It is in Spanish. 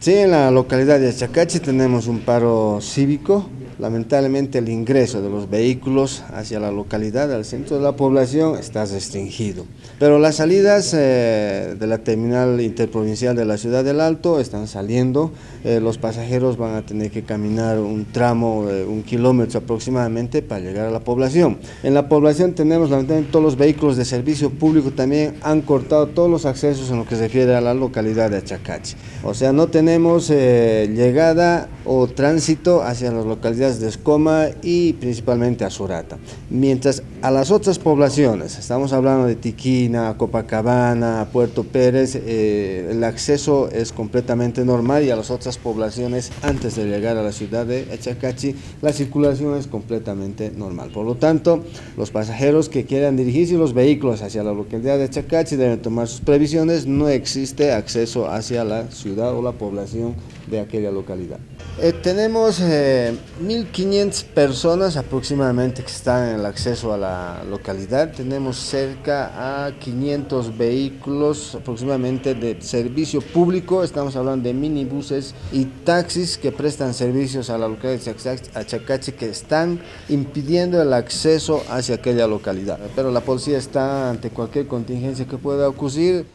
Sí, en la localidad de Achacachi tenemos un paro cívico. Lamentablemente el ingreso de los vehículos hacia la localidad, al centro de la población, está restringido. Pero las salidas eh, de la terminal interprovincial de la ciudad del Alto están saliendo. Eh, los pasajeros van a tener que caminar un tramo, de un kilómetro aproximadamente para llegar a la población. En la población tenemos lamentablemente todos los vehículos de servicio público también han cortado todos los accesos en lo que se refiere a la localidad de Achacachi. O sea, no tenemos eh, llegada o tránsito hacia las localidades de Escoma y principalmente a Surata. Mientras a las otras poblaciones, estamos hablando de Tiquina, Copacabana, Puerto Pérez, eh, el acceso es completamente normal y a las otras poblaciones antes de llegar a la ciudad de Achacachi, la circulación es completamente normal. Por lo tanto, los pasajeros que quieran dirigirse los vehículos hacia la localidad de Achacachi deben tomar sus previsiones, no existe acceso hacia la ciudad o la población de aquella localidad. Eh, tenemos 1.500 eh, personas aproximadamente que están en el acceso a la localidad. Tenemos cerca a 500 vehículos aproximadamente de servicio público. Estamos hablando de minibuses y taxis que prestan servicios a la localidad de Achacachi que están impidiendo el acceso hacia aquella localidad. Pero la policía está ante cualquier contingencia que pueda ocurrir.